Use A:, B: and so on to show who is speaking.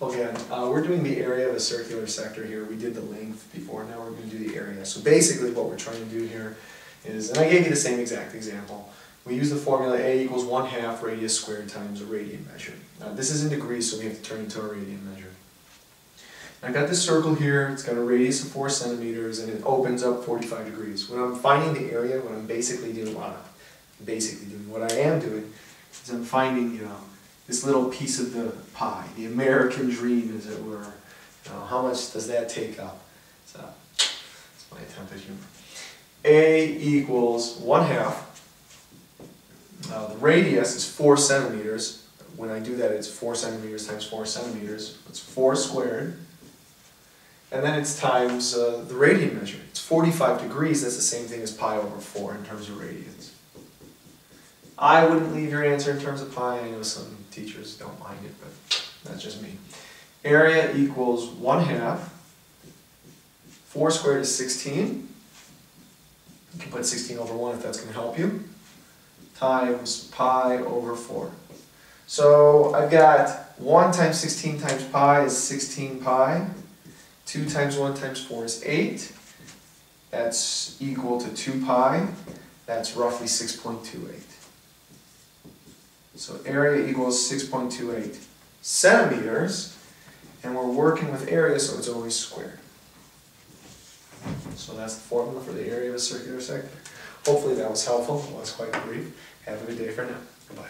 A: Again, uh, we're doing the area of a circular sector here, we did the length before, now we're gonna do the area. So basically what we're trying to do here is, and I gave you the same exact example, we use the formula A equals one half radius squared times a radian measure. Now this is in degrees, so we have to turn it into a radian measure. I've got this circle here, it's got a radius of four centimeters, and it opens up forty-five degrees. When I'm finding the area, what I'm basically doing, I'm basically doing, what I am doing, is I'm finding, you know, this little piece of the pie, the American dream, as it were. You know, how much does that take up? So, that's my attempt at humor. A equals one half. Now, the radius is four centimeters. When I do that, it's four centimeters times four centimeters. It's four squared. And then it's times uh, the radian measure. It's 45 degrees, that's the same thing as pi over 4 in terms of radians. I wouldn't leave your answer in terms of pi, I know some teachers don't mind it, but that's just me. Area equals 1 half. 4 squared is 16. You can put 16 over 1 if that's going to help you. Times pi over 4. So I've got 1 times 16 times pi is 16 pi. 2 times 1 times 4 is 8. That's equal to 2 pi. That's roughly 6.28. So area equals 6.28 centimeters, and we're working with area, so it's always squared. So that's the formula for the area of a circular sector. Hopefully that was helpful. It was quite brief. Have a good day for now. Goodbye.